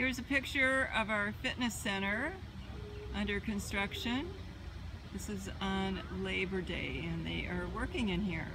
Here's a picture of our fitness center under construction. This is on Labor Day and they are working in here.